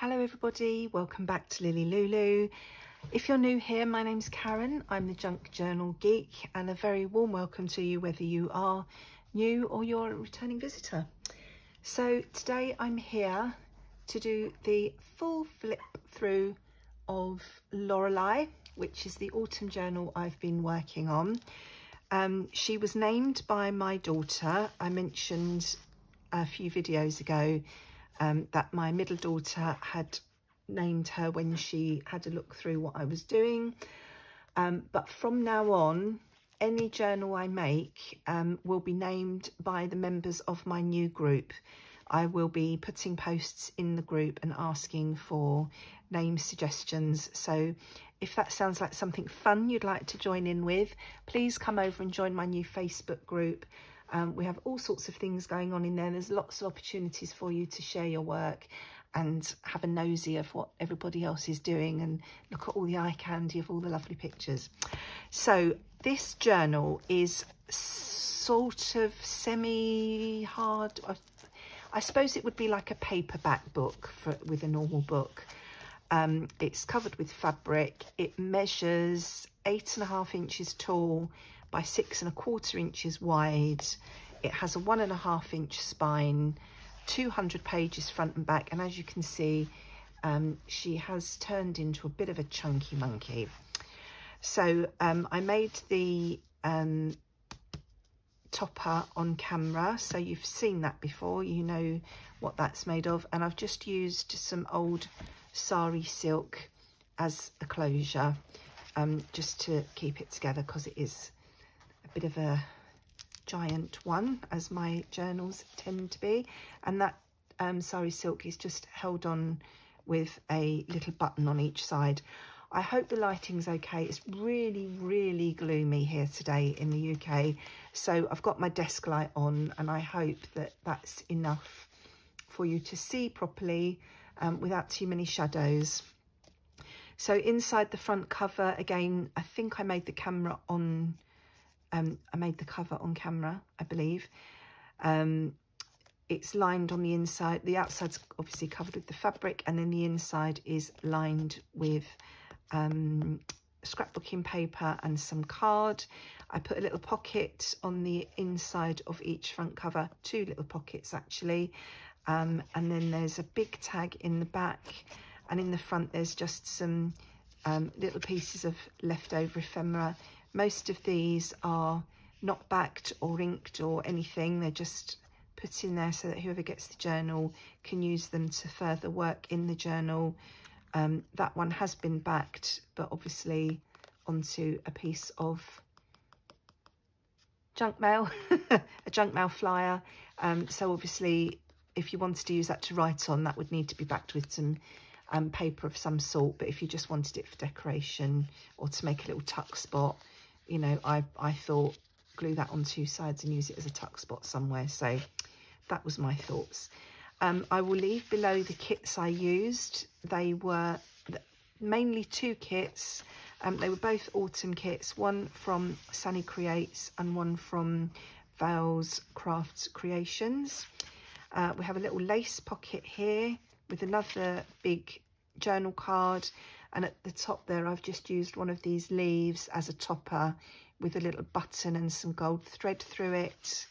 Hello everybody, welcome back to LilyLuLou. If you're new here, my name's Karen. I'm the Junk Journal Geek and a very warm welcome to you whether you are new or you're a returning visitor. So today I'm here to do the full flip through of Lorelai, which is the autumn journal I've been working on. Um, she was named by my daughter. I mentioned a few videos ago um, that my middle daughter had named her when she had a look through what I was doing. Um, but from now on, any journal I make um, will be named by the members of my new group. I will be putting posts in the group and asking for name suggestions. So if that sounds like something fun you'd like to join in with, please come over and join my new Facebook group. Um, we have all sorts of things going on in there. There's lots of opportunities for you to share your work and have a nosy of what everybody else is doing and look at all the eye candy of all the lovely pictures. So this journal is sort of semi-hard. I, I suppose it would be like a paperback book for, with a normal book. Um, it's covered with fabric. It measures eight and a half inches tall by six and a quarter inches wide. It has a one and a half inch spine, 200 pages front and back. And as you can see, um, she has turned into a bit of a chunky monkey. So um, I made the um, topper on camera. So you've seen that before. You know what that's made of. And I've just used some old sari silk as a closure um, just to keep it together because it is bit of a giant one as my journals tend to be and that um, sari silk is just held on with a little button on each side. I hope the lighting's okay. It's really, really gloomy here today in the UK. So I've got my desk light on and I hope that that's enough for you to see properly um, without too many shadows. So inside the front cover, again, I think I made the camera on um, I made the cover on camera, I believe. Um, it's lined on the inside. The outside's obviously covered with the fabric and then the inside is lined with um, scrapbooking paper and some card. I put a little pocket on the inside of each front cover, two little pockets actually. Um, and then there's a big tag in the back and in the front there's just some um, little pieces of leftover ephemera most of these are not backed or inked or anything. They're just put in there so that whoever gets the journal can use them to further work in the journal. Um, that one has been backed, but obviously onto a piece of junk mail, a junk mail flyer. Um, so obviously, if you wanted to use that to write on, that would need to be backed with some um, paper of some sort. But if you just wanted it for decoration or to make a little tuck spot, you know, I, I thought glue that on two sides and use it as a tuck spot somewhere. So that was my thoughts. Um, I will leave below the kits I used. They were mainly two kits. Um, they were both autumn kits, one from Sannie Creates and one from Val's Crafts Creations. Uh, we have a little lace pocket here with another big journal card and at the top there I've just used one of these leaves as a topper with a little button and some gold thread through it.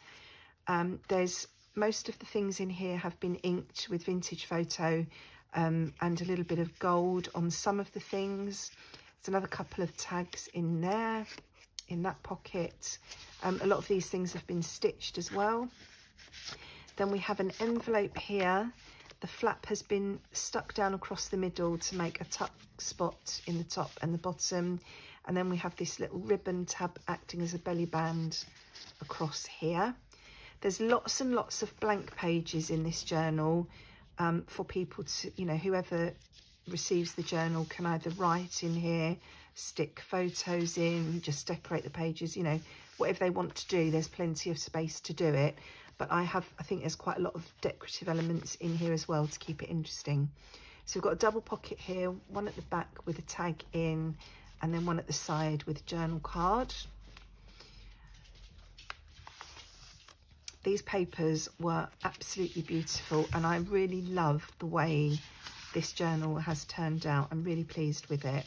Um, there's most of the things in here have been inked with vintage photo um, and a little bit of gold on some of the things. There's another couple of tags in there, in that pocket. Um, a lot of these things have been stitched as well. Then we have an envelope here the flap has been stuck down across the middle to make a tuck spot in the top and the bottom. And then we have this little ribbon tab acting as a belly band across here. There's lots and lots of blank pages in this journal um, for people to, you know, whoever receives the journal can either write in here, stick photos in, just decorate the pages, you know, whatever they want to do, there's plenty of space to do it but I have, I think there's quite a lot of decorative elements in here as well to keep it interesting. So we've got a double pocket here, one at the back with a tag in, and then one at the side with a journal card. These papers were absolutely beautiful and I really love the way this journal has turned out. I'm really pleased with it.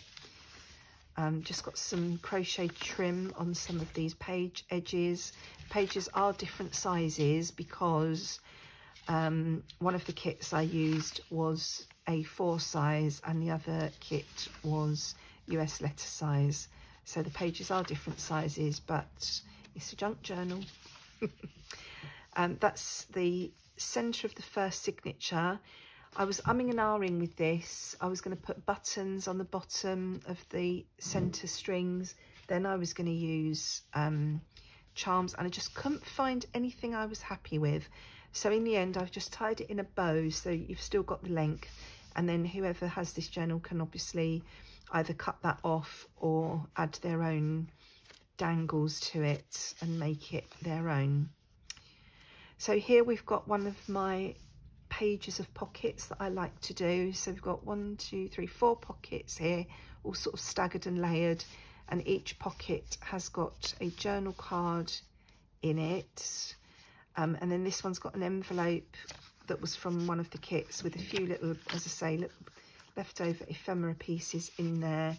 Um, just got some crochet trim on some of these page edges. Pages are different sizes because um, one of the kits I used was A4 size and the other kit was US letter size. So the pages are different sizes, but it's a junk journal. um, that's the centre of the first signature. I was umming and ahhing with this. I was going to put buttons on the bottom of the centre strings. Then I was going to use um, charms and I just couldn't find anything I was happy with. So in the end, I've just tied it in a bow so you've still got the length. And then whoever has this journal can obviously either cut that off or add their own dangles to it and make it their own. So here we've got one of my pages of pockets that I like to do. So we've got one, two, three, four pockets here, all sort of staggered and layered. And each pocket has got a journal card in it. Um, and then this one's got an envelope that was from one of the kits with a few little, as I say, little leftover ephemera pieces in there.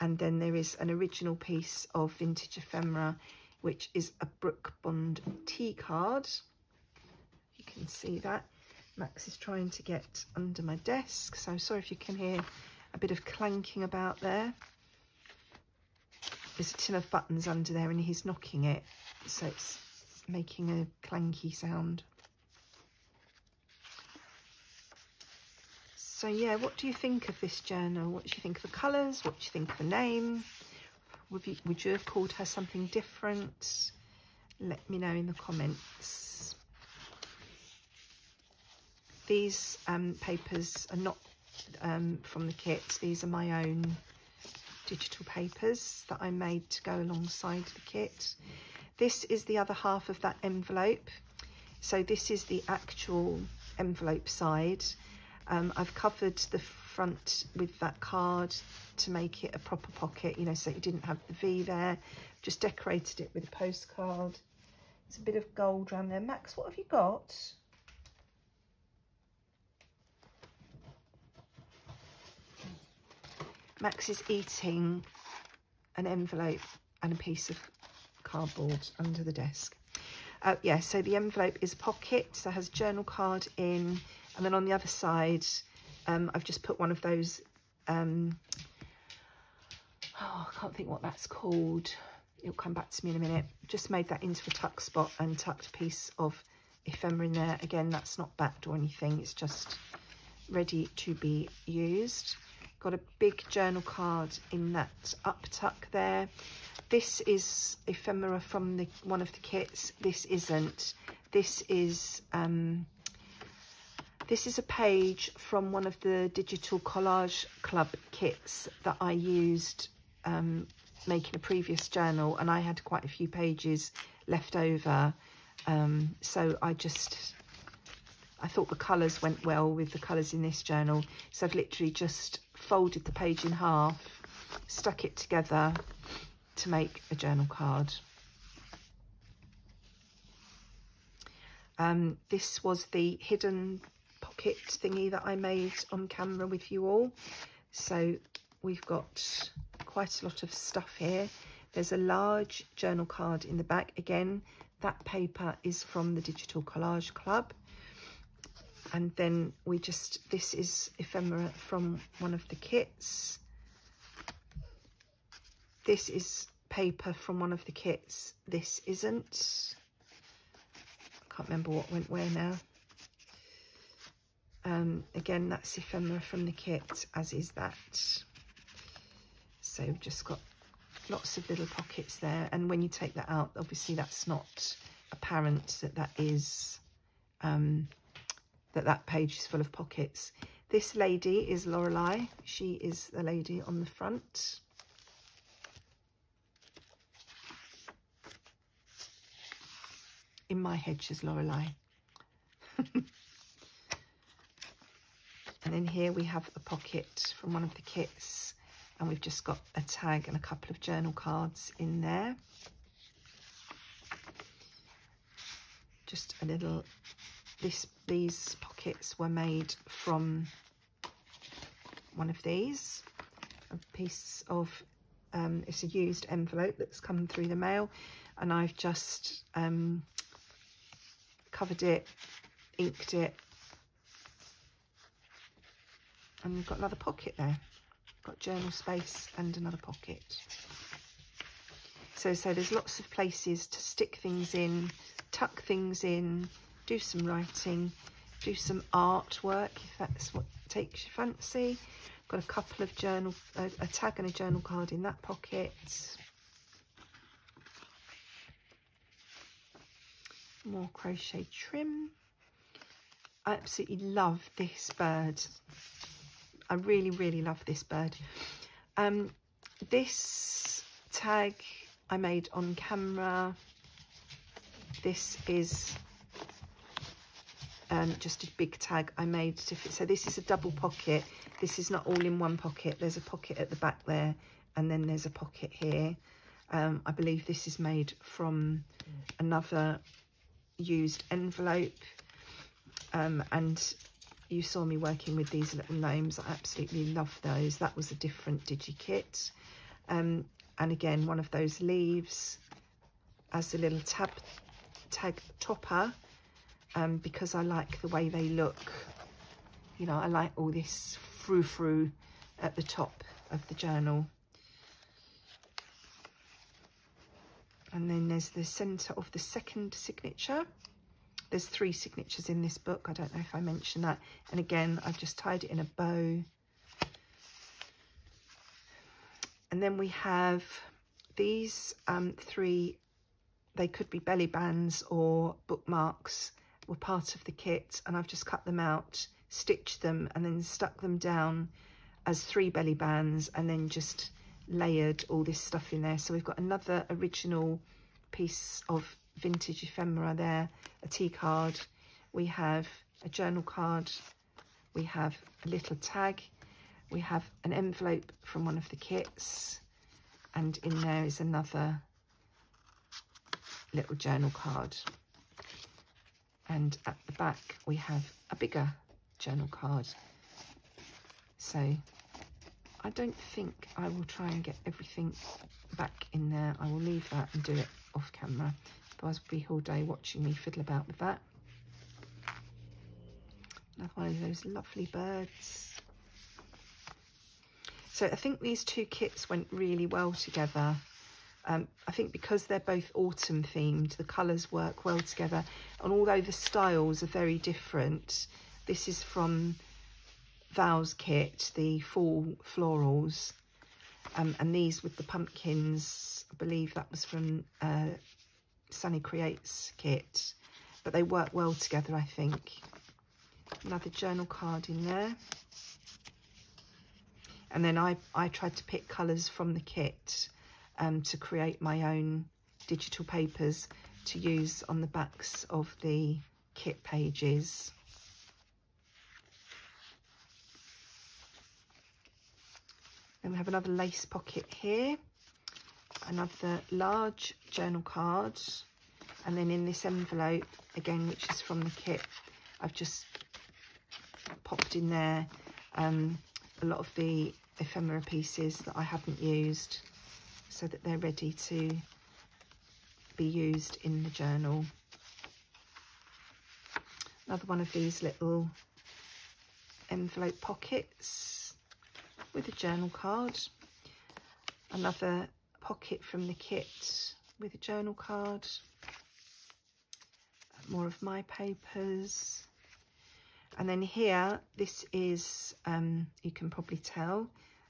And then there is an original piece of vintage ephemera, which is a Brooke Bond tea card. You can see that. Max is trying to get under my desk, so I'm sorry if you can hear a bit of clanking about there. There's a tin of buttons under there and he's knocking it, so it's making a clanky sound. So yeah, what do you think of this journal? What do you think of the colours? What do you think of the name? Would you, would you have called her something different? Let me know in the comments. These um, papers are not um, from the kit. These are my own digital papers that I made to go alongside the kit. This is the other half of that envelope. So this is the actual envelope side. Um, I've covered the front with that card to make it a proper pocket, you know, so you didn't have the V there. Just decorated it with a postcard. There's a bit of gold around there. Max, what have you got? Max is eating an envelope and a piece of cardboard under the desk. Uh, yeah, so the envelope is pocket, so has journal card in, and then on the other side, um, I've just put one of those, um, oh, I can't think what that's called. It'll come back to me in a minute. Just made that into a tuck spot and tucked a piece of ephemera in there. Again, that's not backed or anything. It's just ready to be used. Got a big journal card in that up tuck there. This is ephemera from the one of the kits. This isn't. This is um, this is a page from one of the Digital Collage Club kits that I used um, making a previous journal and I had quite a few pages left over. Um, so I just, I thought the colours went well with the colours in this journal. So I've literally just folded the page in half, stuck it together to make a journal card. Um, this was the hidden pocket thingy that I made on camera with you all. So we've got quite a lot of stuff here. There's a large journal card in the back. Again, that paper is from the Digital Collage Club. And then we just, this is ephemera from one of the kits. This is paper from one of the kits. This isn't. I can't remember what went where now. Um, again, that's ephemera from the kit, as is that. So just got lots of little pockets there. And when you take that out, obviously that's not apparent that that is, um, that that page is full of pockets. This lady is Lorelai. She is the lady on the front. in my head she's Lorelai. and in here we have a pocket from one of the kits and we've just got a tag and a couple of journal cards in there. Just a little, this these pockets were made from one of these, a piece of, um, it's a used envelope that's come through the mail and I've just um, covered it, inked it and we've got another pocket there. Got journal space and another pocket. So, so there's lots of places to stick things in, tuck things in, do some writing, do some artwork if that's what takes your fancy. Got a couple of journal, a, a tag and a journal card in that pocket. More crochet trim. I absolutely love this bird. I really, really love this bird. Um, this tag I made on camera. This is um, just a big tag I made. So this is a double pocket. This is not all in one pocket. There's a pocket at the back there and then there's a pocket here. Um, I believe this is made from another used envelope um, and you saw me working with these little gnomes. I absolutely love those. That was a different DigiKit. Um, and again, one of those leaves as a little tab tag topper um, because I like the way they look. You know, I like all this frou-frou at the top of the journal. And then there's the centre of the second signature. There's three signatures in this book. I don't know if I mentioned that. And again, I've just tied it in a bow. And then we have these um, three, they could be belly bands or bookmarks were part of the kit. And I've just cut them out, stitched them and then stuck them down as three belly bands and then just layered all this stuff in there. So we've got another original piece of vintage ephemera there, a tea card. We have a journal card. We have a little tag. We have an envelope from one of the kits. And in there is another little journal card. And at the back, we have a bigger journal card. So I don't think I will try and get everything back in there. I will leave that and do it off camera. Otherwise, will be all day watching me fiddle about with that. Another one of those lovely birds. So I think these two kits went really well together. Um, I think because they're both autumn themed, the colours work well together. And although the styles are very different, this is from Val's kit, the fall florals. Um, and these with the pumpkins, I believe that was from uh, Sannie Creates kit. But they work well together, I think. Another journal card in there. And then I, I tried to pick colours from the kit um, to create my own digital papers to use on the backs of the kit pages. Then we have another lace pocket here, another large journal card, and then in this envelope, again, which is from the kit, I've just popped in there um, a lot of the ephemera pieces that I haven't used so that they're ready to be used in the journal. Another one of these little envelope pockets with a journal card. Another pocket from the kit with a journal card. More of my papers. And then here, this is, um, you can probably tell,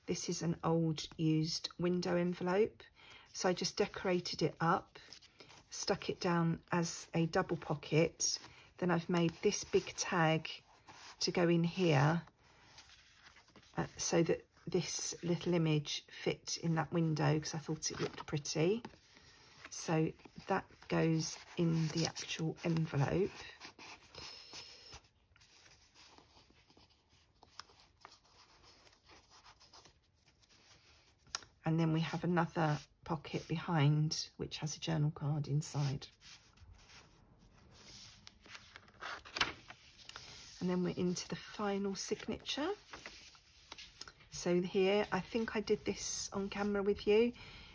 this is an old used window envelope. So I just decorated it up, stuck it down as a double pocket. Then I've made this big tag to go in here uh, so that this little image fit in that window because I thought it looked pretty. So that goes in the actual envelope. And then we have another pocket behind, which has a journal card inside. And then we're into the final signature. So here, I think I did this on camera with you.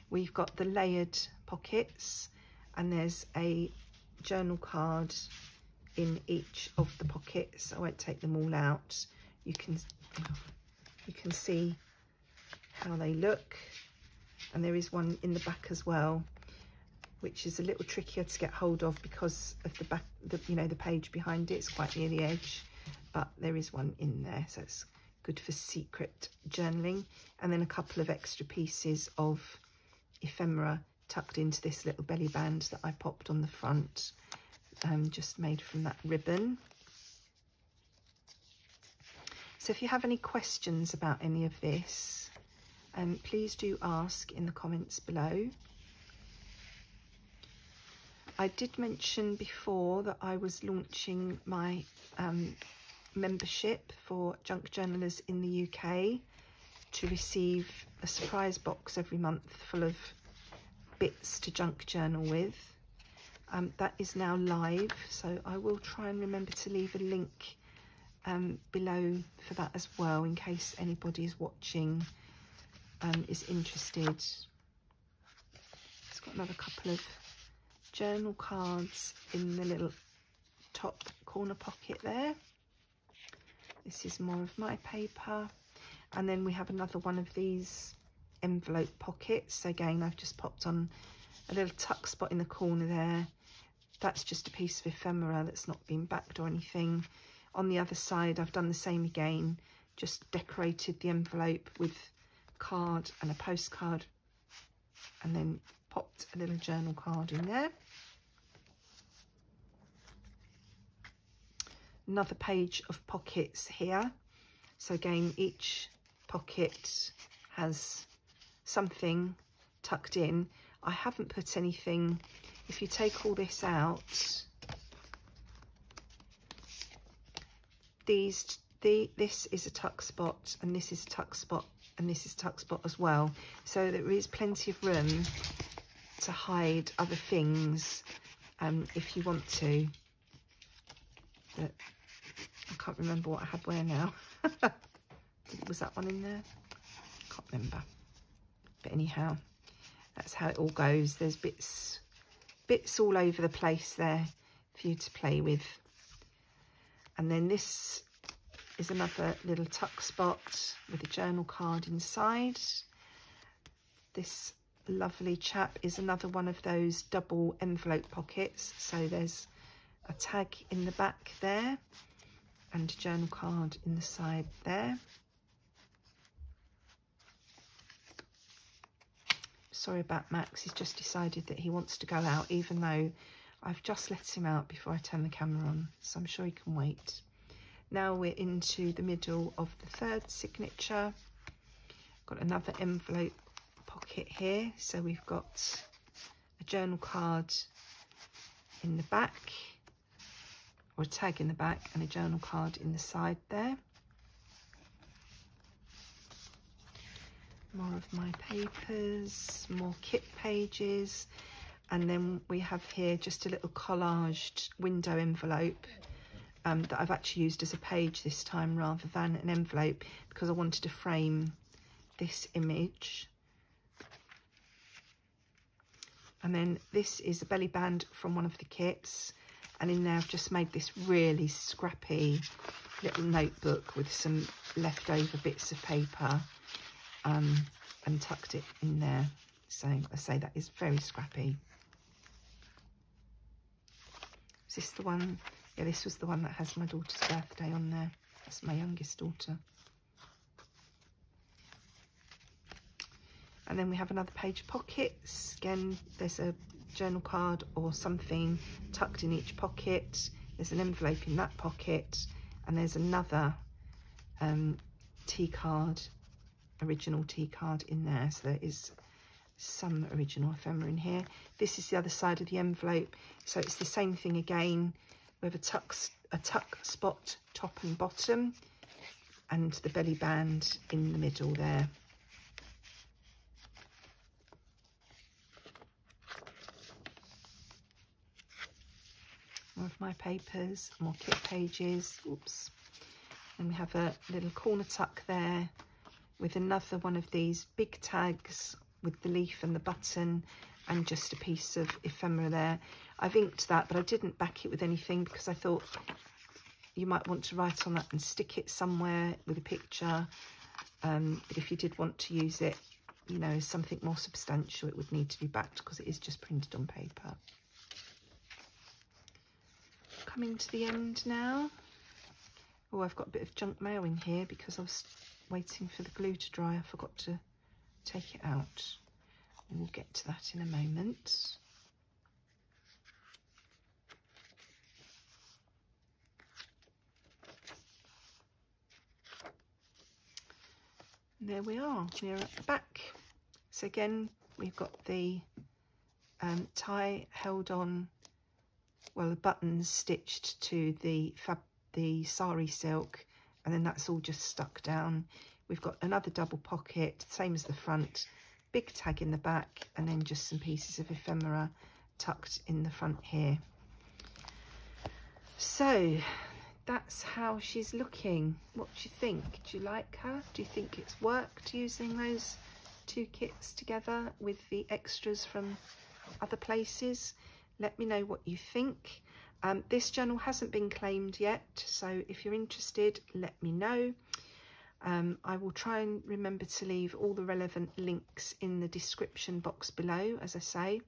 We've got the layered pockets and there's a journal card in each of the pockets. I won't take them all out. You can, you can see how they look. And there is one in the back as well, which is a little trickier to get hold of because of the back, the, you know, the page behind it. It's quite near the edge, but there is one in there. So it's good for secret journaling. And then a couple of extra pieces of ephemera tucked into this little belly band that I popped on the front, um, just made from that ribbon. So if you have any questions about any of this, um, please do ask in the comments below. I did mention before that I was launching my um, membership for junk journalers in the UK to receive a surprise box every month full of bits to junk journal with. Um, that is now live, so I will try and remember to leave a link um, below for that as well in case anybody is watching um, is interested. It's got another couple of journal cards in the little top corner pocket there. This is more of my paper. And then we have another one of these envelope pockets. Again, I've just popped on a little tuck spot in the corner there. That's just a piece of ephemera that's not been backed or anything. On the other side, I've done the same again, just decorated the envelope with card and a postcard and then popped a little journal card in there. Another page of pockets here. So again, each pocket has something tucked in. I haven't put anything, if you take all this out, these, the, this is a tuck spot and this is a tuck spot and this is tuck spot as well. So there is plenty of room to hide other things um, if you want to. But I can't remember what I had where now. Was that one in there? Can't remember. But anyhow, that's how it all goes. There's bits, bits all over the place there for you to play with. And then this is another little tuck spot with a journal card inside. This lovely chap is another one of those double envelope pockets. So there's a tag in the back there and a journal card in the side there. Sorry about Max, he's just decided that he wants to go out even though I've just let him out before I turn the camera on, so I'm sure he can wait. Now we're into the middle of the third signature. Got another envelope pocket here. So we've got a journal card in the back or a tag in the back and a journal card in the side there. More of my papers, more kit pages. And then we have here just a little collaged window envelope um, that I've actually used as a page this time rather than an envelope because I wanted to frame this image. And then this is a belly band from one of the kits. And in there I've just made this really scrappy little notebook with some leftover bits of paper um, and tucked it in there. So I say that is very scrappy. Is this the one yeah, this was the one that has my daughter's birthday on there. That's my youngest daughter. And then we have another page of pockets. Again, there's a journal card or something tucked in each pocket. There's an envelope in that pocket. And there's another um, tea card, original tea card in there. So there is some original ephemera in here. This is the other side of the envelope. So it's the same thing again with a tuck, a tuck spot top and bottom and the belly band in the middle there. More of my papers, more kit pages, oops. And we have a little corner tuck there with another one of these big tags with the leaf and the button and just a piece of ephemera there. I've inked that, but I didn't back it with anything because I thought you might want to write on that and stick it somewhere with a picture. Um, but if you did want to use it, you know, as something more substantial, it would need to be backed because it is just printed on paper. Coming to the end now. Oh, I've got a bit of junk mail in here because I was waiting for the glue to dry. I forgot to take it out. We'll get to that in a moment. There we are, we're at the back. So again, we've got the um, tie held on, well, the buttons stitched to the fab, the sari silk, and then that's all just stuck down. We've got another double pocket, same as the front, big tag in the back, and then just some pieces of ephemera tucked in the front here. So that's how she's looking. What do you think? Do you like her? Do you think it's worked using those two kits together with the extras from other places? Let me know what you think. Um, this journal hasn't been claimed yet, so if you're interested, let me know. Um, I will try and remember to leave all the relevant links in the description box below, as I say.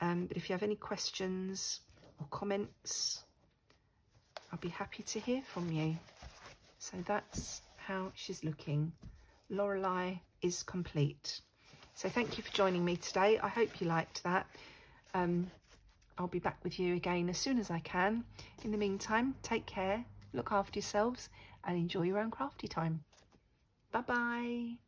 Um, but if you have any questions or comments, I'll be happy to hear from you. So that's how she's looking. Lorelai is complete. So thank you for joining me today. I hope you liked that. Um, I'll be back with you again as soon as I can. In the meantime, take care, look after yourselves and enjoy your own crafty time. Bye-bye.